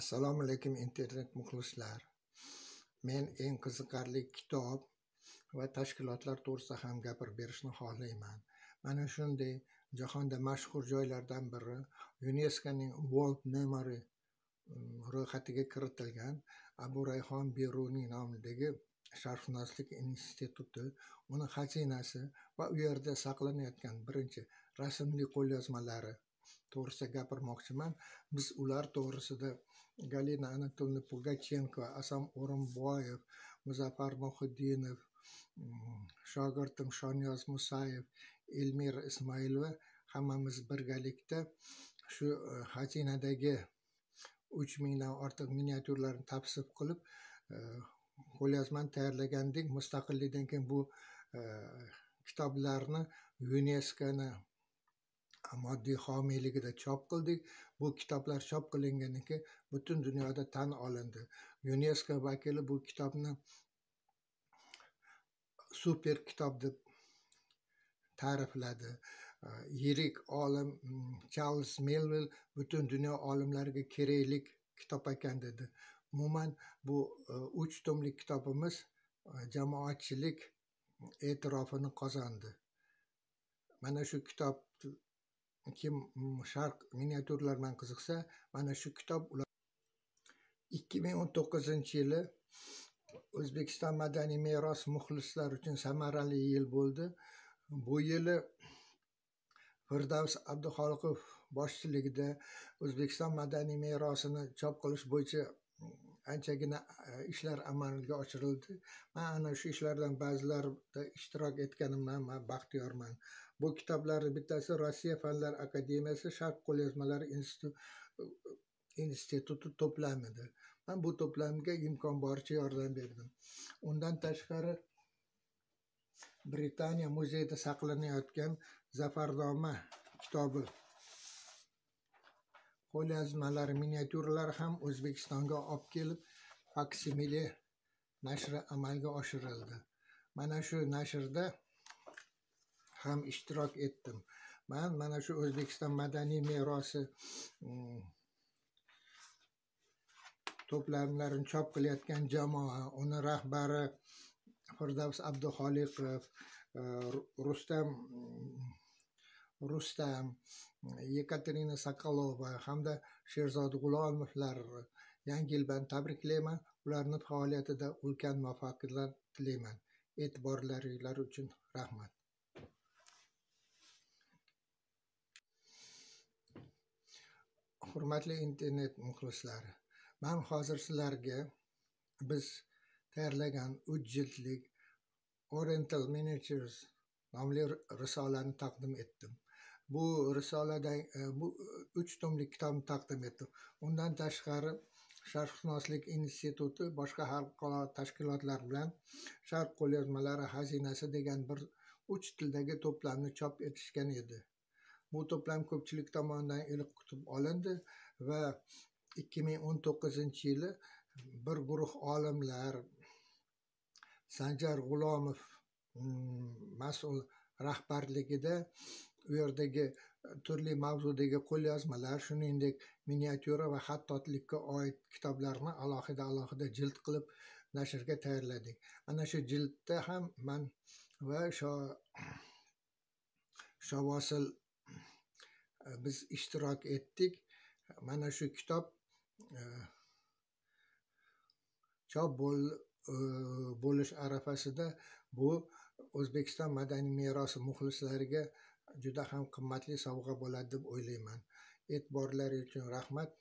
assalomu alaykum internet muxlislar. Men eng qiziqarli kitob va tashkilotlar to'g'risida ham gapirib berishni xohlayman. Mana shunday jahonda mashhur joylardan biri yuneskoning world memory mm, ro'yxatiga kiritilgan abu rayhon beruniy nomidagi sharqshunoslik instituti. Uni xazinasi va u yerda saqlanayotgan birinchi rasmli qo'lyozmalari to'g'risida gapirmoqchiman. Biz ular to'g'risida galina anatolyevna pugachenko asam o'rinboyev muzaffar muhiddinov mm, shogirdim shonyoz musayev elmira ismoilova hammamiz birgalikda shu e, xazinadagi uch mingdan ortiq miniatyurlarni tavsif qilib e, qo'lyozmani tayyorlagandik. Mustaqillikdan keyin bu e, kitoblarni yuneskoni moddiy homiyligida chop qildik. Bu kitoblar chop qilingandan keyin butun dunyoda tan olindi. Yunesko vakili bu kitobni super kitob deb ta'rifladi. Yirik olim mm, charlz melvill butun dunyo olimlariga keraklik kitob ekan dedi. Umuman bu e, uch tomlik kitobimiz e, jamoatchilik e'tirofini qozondi. Mana shu kitob kim sharq miniatyurlar bilan qiziqsa mana shu kitob ular ikki ming o'n to'qqizinchi yili o'zbekiston madaniy meros muxlislar uchun samarali yil bo'ldi. Bu yili firdavs abduxoliqov boshchiligida o'zbekiston madaniy merosini chop qilish bo'yicha anchagina e, ishlar amalga oshirildi. Man ana shu ishlardan ba'zilarida ishtirok etganimdan man baxtiyorman. Bu kitoblarni bittasi rossiya fanlar akademiyasi sharq qo'lyozmalari e, instituti to'plamidir man bu to'plamga imkon boricha yordam berdim. Undan tashqari britaniya muzeyida saqlanayotgan zafardoma kitobi qo'lyozmalar miniatyuralar ham o'zbekistonga olib kelib faksimile nashri amalga oshirildi. Mana shu nashrda ham ishtirok etdim. Man mana shu o'zbekiston madaniy merosi mm, to'plamlarini chop qilayotgan jamoa uni rahbari firdavs abduxoliqov e, rustam rustam yekaterina sokolova hamda sherzod g'ulomovlar yangi yil bilan tabriklayman. Ularni faoliyatida ulkan muvaffaqiyatlar tilayman. E'tiborlaringlar uchun rahmat. Hurmatli internet muxlislari man hozir sizlarga biz tayyorlagan uch jildlik oriental miniatures nomli risolani taqdim etdim. Bu risolada e, bu e, uch tomlik kitobni taqdim etdim. Undan tashqari sharqshunoslik instituti boshqa xalqaro tashkilotlar bilan sharq qo'lyozmalari xazinasi degan bir uch tildagi to'plamni chop etishgan edi. Bu to'plam ko'pchilik tomonidan iliq kutib olindi va ikki ming o'n to'qqizinchi yili bir guruh olimlar sanjar g'ulomov mm, mas'ul rahbarligida u yerdagi e, turli mavzudagi qo'lyozmalar shuningdek miniatyura va xattotlikka oid kitoblarni alohida alohida jild qilib nashrga tayyorladik. Ana shu jildda ham man va shovosil e, biz ishtirok etdik. Mana shu kitob e, chop bo'lish arafasida bu o'zbekiston madaniy merosi muxlislariga juda ham qimmatli sovg'a bo'ladi deb o'ylayman. E'tiborlaringiz uchun rahmat.